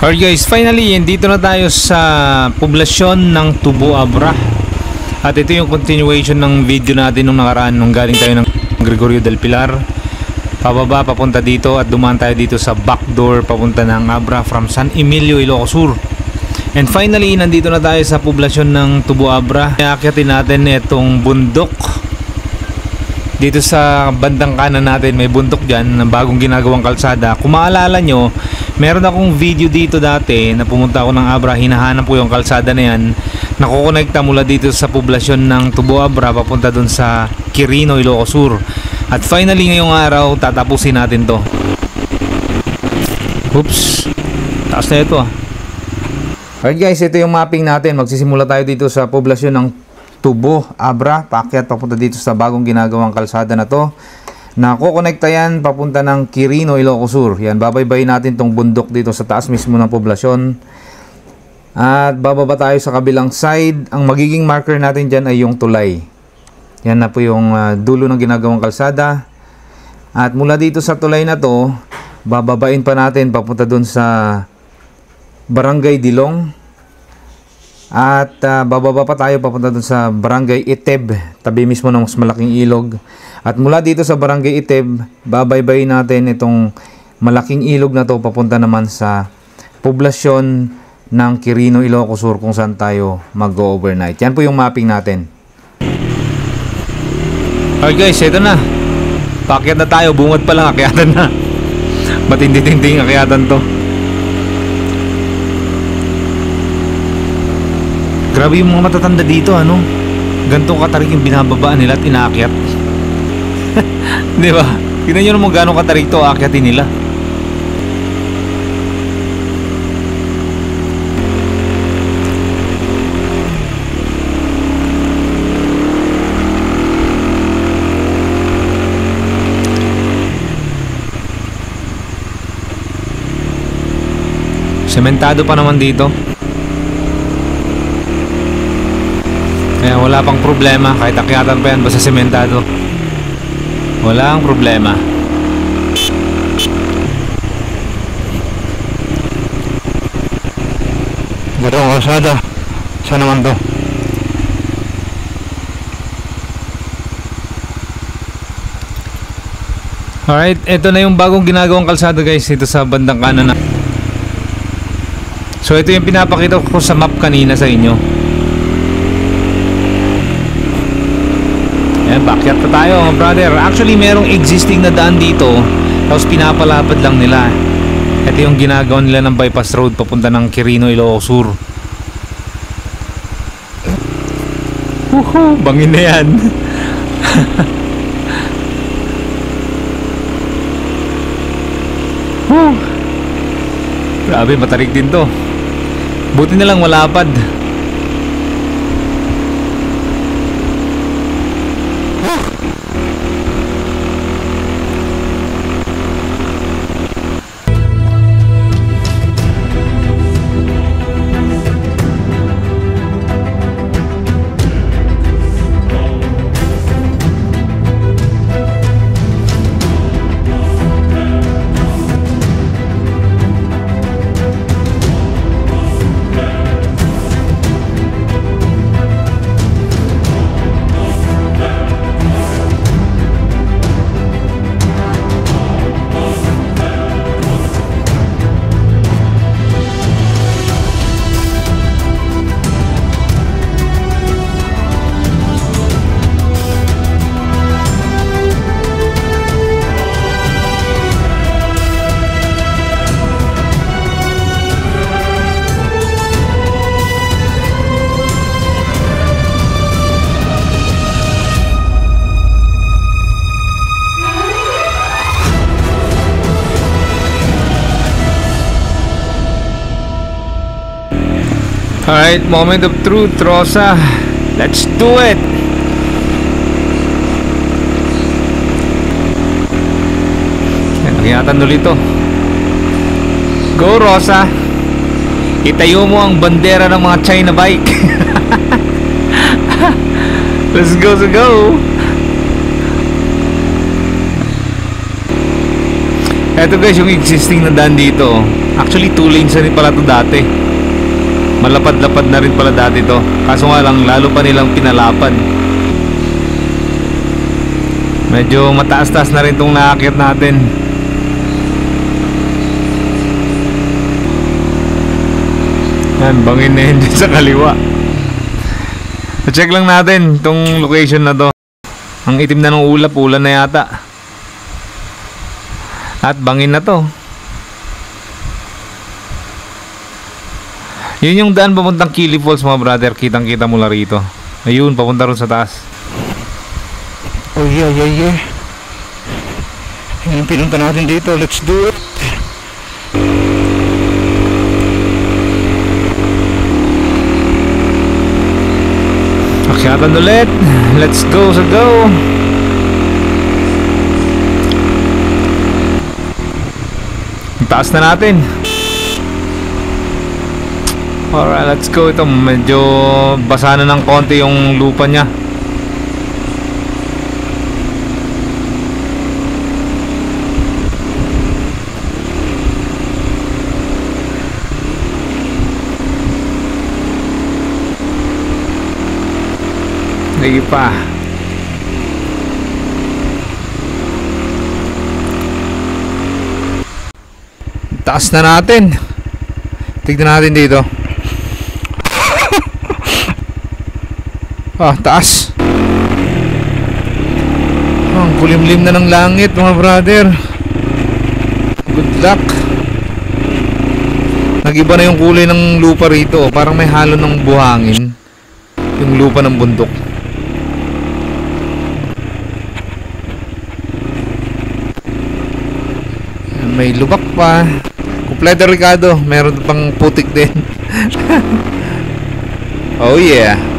Alright guys, finally, dito na tayo sa poblasyon ng Tubo Abra. At ito yung continuation ng video natin nung nakaraan nung galing tayo ng Gregorio del Pilar. Pababa, papunta dito at dumaan tayo dito sa backdoor papunta ng Abra from San Emilio, Ilocos Sur. And finally, nandito na tayo sa poblasyon ng Tubo Abra. Iaakyatin natin itong bundok. Dito sa bandang kanan natin, may bundok dyan, ng bagong ginagawang kalsada. Kung maalala nyo, meron akong video dito dati na pumunta ako ng Abra, hinahanap ko yung kalsada na yan. Nakukonekta mula dito sa poblasyon ng Tubo Abra papunta dun sa Quirino, Ilocos Sur. At finally ngayong araw, tatapusin natin to. Oops, taas na ito ah. Alright guys, ito yung mapping natin. Magsisimula tayo dito sa poblasyon ng Tubo, Abra, paakyat papunta dito sa bagong ginagawang kalsada na to. Nakokonekta yan papunta ng Quirino, Ilocos Sur. Yan, babaybayin natin tong bundok dito sa taas mismo ng poblasyon. At bababa tayo sa kabilang side. Ang magiging marker natin dyan ay yung tulay. Yan na po yung uh, dulo ng ginagawang kalsada. At mula dito sa tulay na to, bababain pa natin papunta dun sa Barangay Dilong. At uh, bababa pa tayo papunta dun sa Barangay Iteb, tabi mismo ng mas malaking ilog. At mula dito sa Barangay Iteb, babaybayin natin itong malaking ilog na to papunta naman sa poblasyon ng Quirino, Ilocos Sur kung saan tayo mag-overnight. Yan po yung mapping natin. Okay guys, ito na. Pakyat na tayo, bungad pa lang, akyatan na. Matindi-tinding akyatan to. Grabe yung mga matatanda dito, ano? Gantong katarik yung binababaan nila at inaakyat. Di ba? Tingnan nyo naman gano'ng katarik to aakyatin nila. Sementado pa naman dito. Kaya wala pang problema kahit akyatan pa yan basta sementado. Walang problema. Gatong kalsada. Saan naman to? Alright, ito na yung bagong ginagawang kalsada guys dito sa bandang kanan na. So ito yung pinapakita ko sa map kanina sa inyo. Ayan, backyard pa tayo brother. Actually, merong existing na daan dito. Tapos pinapalapad lang nila. Ito yung ginagawa nila ng bypass road papunta ng Quirino, Ilocos Sur. Woohoo! Bangin na yan. Grabe, matarik din to. Buti na lang malapad. Alright, moment of truth, Rosa. Let's do it! Nakiyatan ulit to. Go, Rosa! Itayo mo ang bandera ng mga China bike. Let's go, let's go! Eto guys, yung existing na daan dito. Actually, two lanes na rin pala to dati. Malapad-lapad na rin pala dati to. Kaso nga lang, lalo pa nilang pinalapad. Medyo mataas-taas na rin tong naakyat natin. Yan, bangin na yun sa kaliwa. check lang natin tong location na to. Ang itim na ng ulap, ulan na yata. At bangin na to. Yun yung daan papuntang Kili Falls mga brother. Kitang kita mula rito. Ayun, papunta ron sa taas. Oh yeah, yeah, yeah. Yan ang pinunta natin dito. Let's do it. Akyatan ulit. Let's go sa go. Taas na natin. Alright, let's go. Ito, medyo basa na ng konti yung lupa niya. Sige pa. Taas na natin. Tignan natin dito. Ah, taas. Ah, Ang kulimlim na ng langit mga brother. Good luck. Nagiba na yung kulay ng lupa rito. Parang may halo ng buhangin. Yung lupa ng bundok. May lubak pa. Kompleto Ricardo. Meron pang putik din. oh yeah.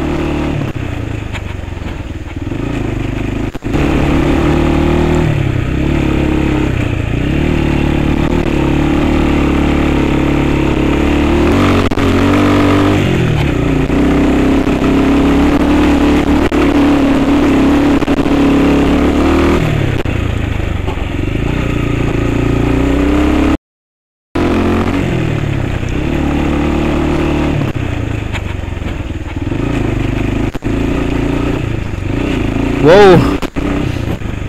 Wow!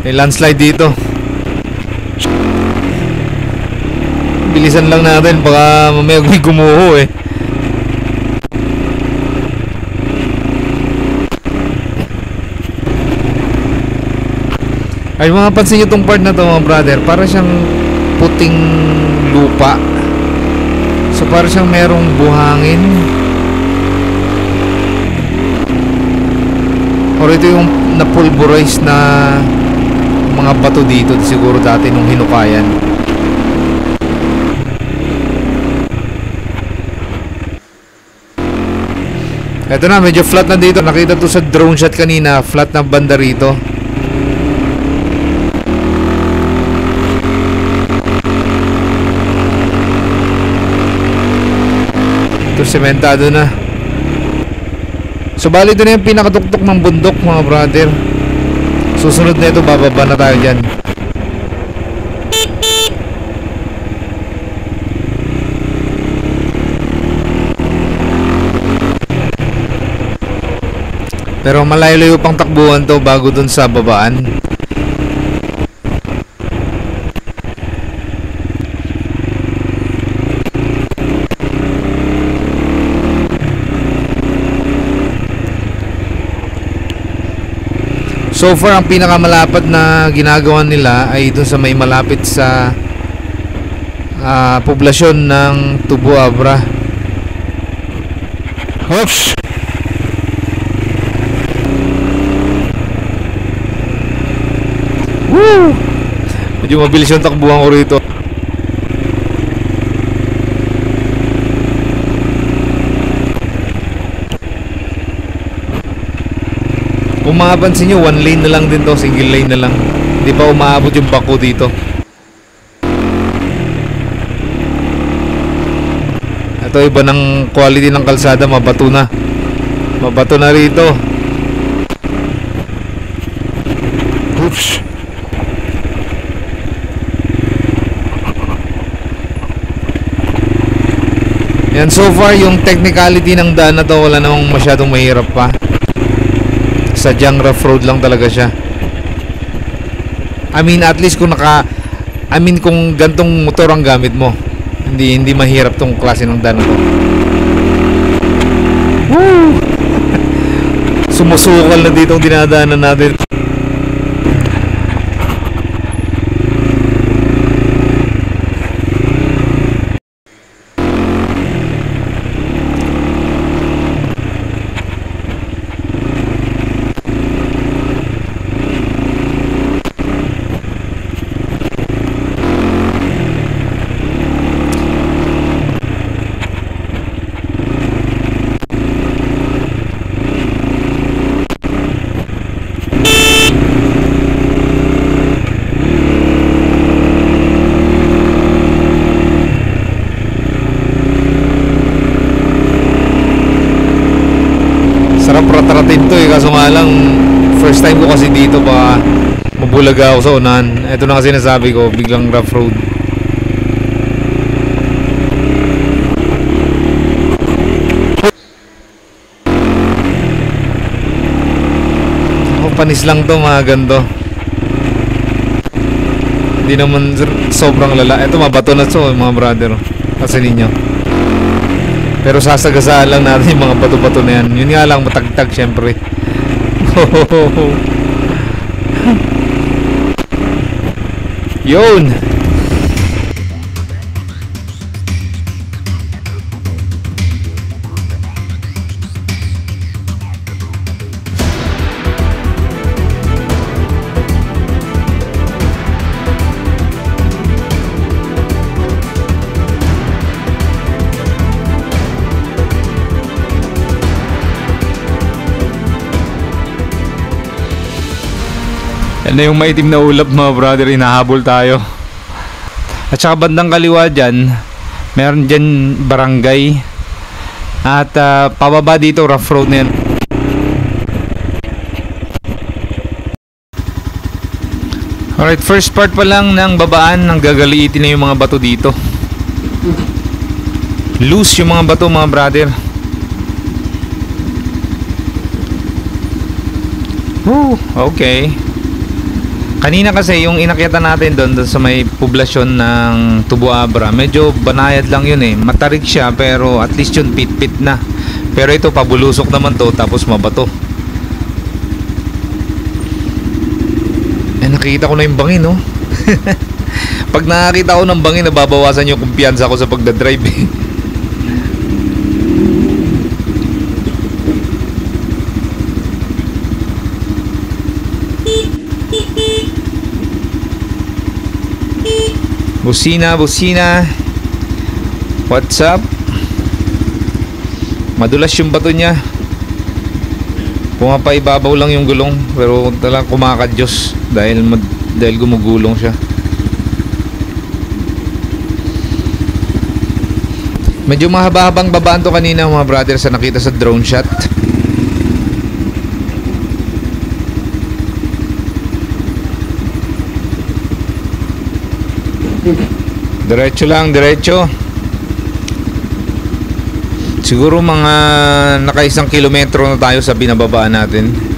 May landslide dito. Bilisan lang natin baka mamaya may gumuho eh. Ay mga pansin nyo tong part na to mga brother Para siyang puting lupa So para siyang merong buhangin Or ito yung napulverize na mga bato dito siguro dati nung hinukayan. Ito na, medyo flat na dito. Nakita to sa drone shot kanina, flat na banda rito. Ito sementado na. So bali na yung pinakatuktok ng bundok mga brother. Susunod na ito bababa na tayo dyan. Pero malayo-layo pang takbuhan to bago dun sa babaan So far, ang pinakamalapad na ginagawa nila ay dun sa may malapit sa ah, poblasyon ng Tubo Abra. Oops. Woo! Medyo mabilis yung takbuhan ko rito. Kung makapansin nyo, one lane na lang din to, single lane na lang. Hindi pa umaabot yung bako dito. Ito iba ng quality ng kalsada, mabato na. Mabato na rito. Oops. Yan, so far yung technicality ng daan na to wala namang masyadong mahirap pa. Sadyang rough road lang talaga siya. I mean, at least kung naka I mean, kung gantong motor ang gamit mo, hindi hindi mahirap tong klase ng daan na to. Woo! Sumusukal na dito ang dinadaanan natin. Sarap ratratin to eh, kaso nga lang first time ko kasi dito baka mabulaga ako sa unahan. Ito na kasi nasabi ko, biglang rough road. Oh, panis lang to mga ganto. Hindi naman sobrang lala. Ito mabato na to mga brother. Kasi ninyo. Pero sasagasaan lang natin yung mga bato-bato na yan. Yun nga lang, matagtag syempre. Yun! Na yung maitim na ulap mga brother, hinahabol tayo. At saka bandang kaliwa dyan, meron dyan barangay. At ah, pababa dito, rough road na yan. Alright, first part pa lang ng babaan, ng gagaliitin na yung mga bato dito. Loose yung mga bato mga brother. Woo, okay. Kanina kasi yung inakyatan natin doon doon sa may poblasyon ng Tubo Abra, medyo banayad lang yun eh. Matarik siya pero at least yun pit-pit na. Pero ito pabulusok naman to tapos mabato. Eh nakikita ko na yung bangin no. Pag nakakita ko ng bangin, nababawasan yung kumpiyansa ko sa pagdadrive eh. Busina, busina. What's up? Madulas yung bato niya. Pumapaibabaw lang yung gulong pero talagang kumakadyos dahil mad, dahil gumugulong siya. Medyo mahaba-habang babaan to kanina mga brother sa nakita sa drone shot. Diretso lang, diretso. Siguro mga nakaisang kilometro na tayo sa binababaan natin.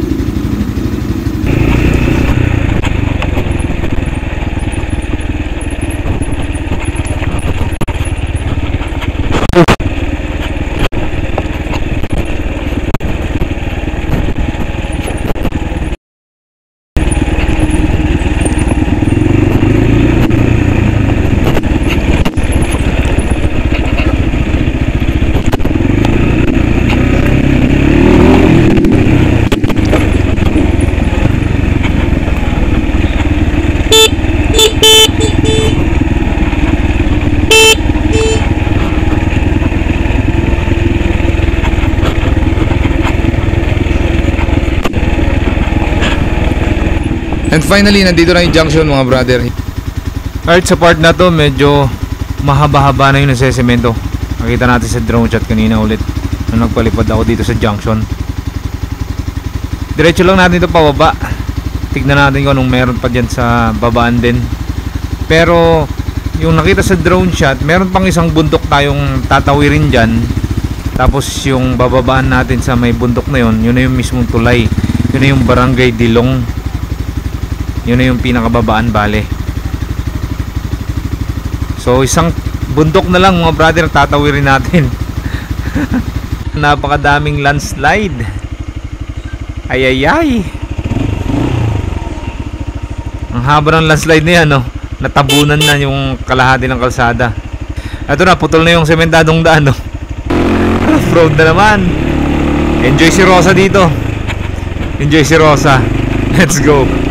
And finally, nandito na yung junction mga brother. Alright, sa part na to, medyo mahaba-haba na yung nagsesemento. Nakita natin sa drone shot kanina ulit. Nung nagpalipad ako dito sa junction. Diretso lang natin ito pababa. Tignan natin kung anong meron pa dyan sa babaan din. Pero, yung nakita sa drone shot, meron pang isang bundok tayong tatawirin dyan. Tapos yung bababaan natin sa may bundok na yun, yun na yung mismong tulay. Yun na yung barangay Dilong. Yun na yung pinakababaan bale. So isang bundok na lang mga brother tatawirin natin. Napakadaming landslide. Ay ay ay. Ang haba ng landslide na yan, no? Natabunan na yung kalahati ng kalsada. Ito na, putol na yung sementadong daan, no? Off-road na naman. Enjoy si Rosa dito. Enjoy si Rosa. Let's go.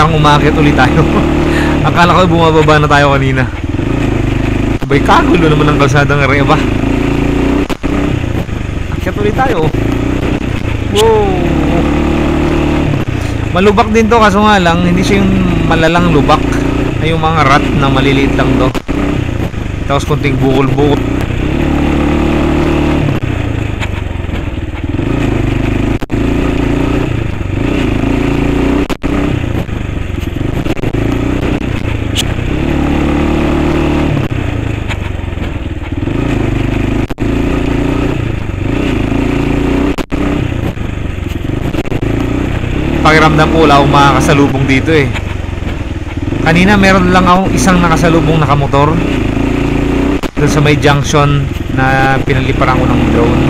Parang umakit ulit tayo? Akala ko bumababa na tayo kanina. Abay, kagulo naman ang kalsada ng Reba. Akit ulit tayo. Wow! Malubak din to kaso nga lang, hindi siya yung malalang lubak. Ay yung mga rat na maliliit lang to. Tapos konting bukol-bukol. Pakiramdam ko wala akong makakasalubong dito eh. Kanina meron lang akong isang nakasalubong nakamotor dun sa may junction na pinaliparan ko ng drone.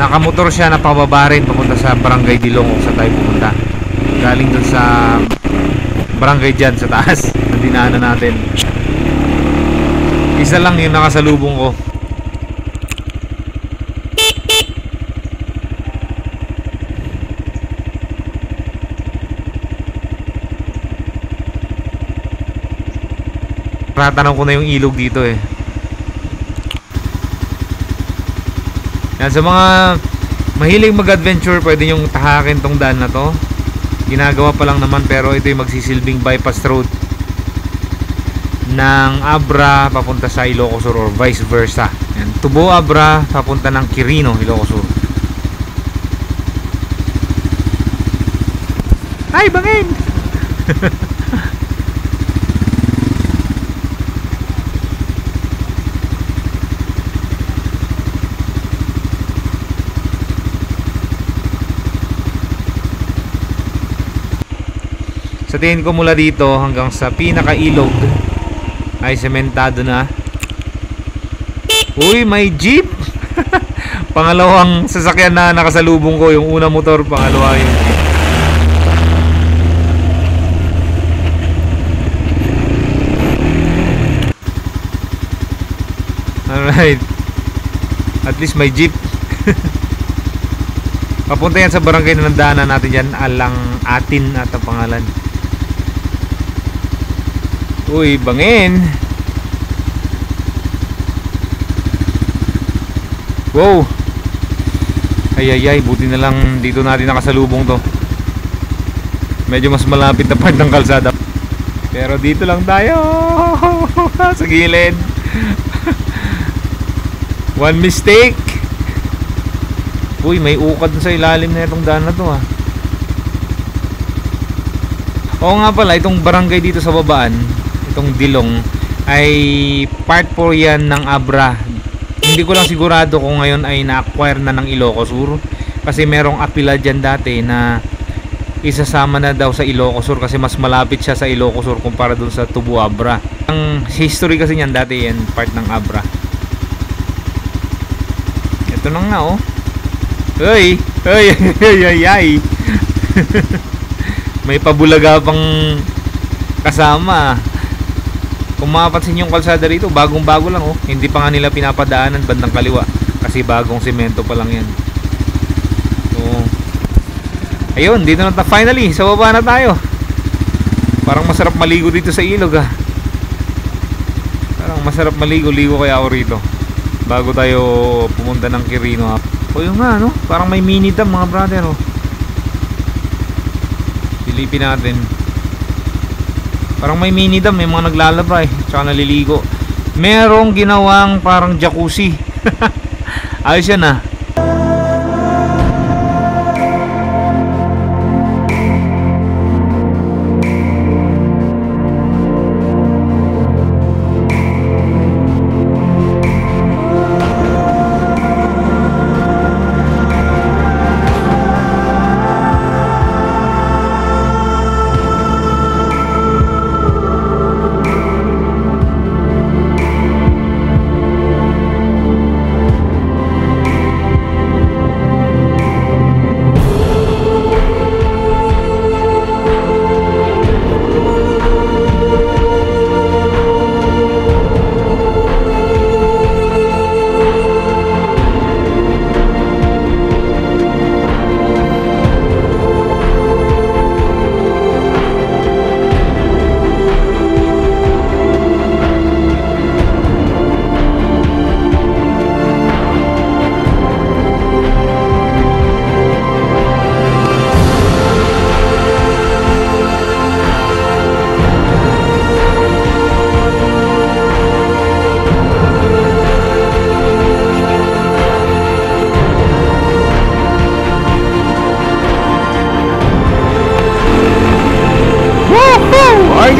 Nakamotor siya na pababa rin papunta sa barangay Dilong saan tayo pupunta. Galing dun sa barangay dyan sa taas na dinaanan natin. Isa lang yung nakasalubong ko Tatanong ko na yung ilog dito eh. Yan, sa mga mahilig mag-adventure, pwede yung tahakin tong daan na to. Ginagawa pa lang naman pero ito yung magsisilbing bypass road ng Abra papunta sa Ilocos Sur or vice versa. Yan, Tubo Abra papunta ng Quirino, Ilocos Sur. Ay, bangin! sa tingin ko mula dito hanggang sa pinakailog ay sementado na uy may jeep pangalawang sasakyan na nakasalubong ko yung una motor pangalawa yung jeep Alright. At least may jeep. Papunta yan sa barangay na nandaanan natin yan. Alang Atin at ang pangalan. Uy, bangin. Wow. Ay ay ay, buti na lang dito natin nakasalubong to. Medyo mas malapit na part ng kalsada. Pero dito lang tayo. sa gilid. One mistake. Uy, may ukad sa ilalim na itong daan na to ah. Oo nga pala, itong barangay dito sa babaan, itong Dilong, ay part 4 yan ng Abra. Hindi ko lang sigurado kung ngayon ay na-acquire na ng Ilocos Sur. Kasi merong apila dyan dati na isasama na daw sa Ilocos Sur kasi mas malapit siya sa Ilocos Sur kumpara dun sa Tubu Abra. Ang history kasi niyan dati yan part ng Abra. Ito na nga oh. Ay, ay, ay, ay, ay. May pabulaga pang kasama. Kung mapapansin yung kalsada rito, bagong-bago lang oh. Hindi pa nga nila pinapadaanan bandang kaliwa kasi bagong semento pa lang yan. So, ayun, dito na ta finally, sa baba na tayo. Parang masarap maligo dito sa ilog ah. Parang masarap maligo-ligo kaya ako rito. Bago tayo pumunta ng Quirino. ah. O yun nga no, parang may mini dam mga brother oh. Silipin natin. Parang may mini dam, may mga naglalaba eh. Tsaka naliligo. Merong ginawang parang jacuzzi. Ayos yan ah.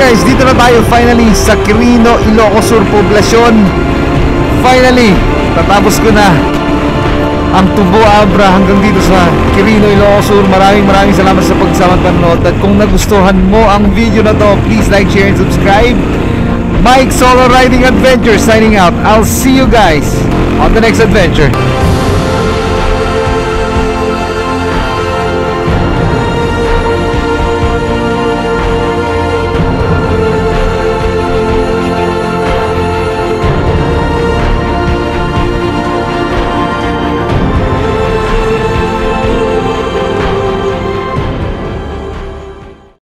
Guys, dito na tayo finally sa Quirino, Ilocos Sur Poblacion. Finally, tatapos ko na ang Tubo Abra hanggang dito sa Quirino, Ilocos Sur. Maraming maraming salamat sa pagsama at panonood. At kung nagustuhan mo ang video na to, please like, share, and subscribe. Mike Solo Riding Adventure signing out. I'll see you guys on the next adventure.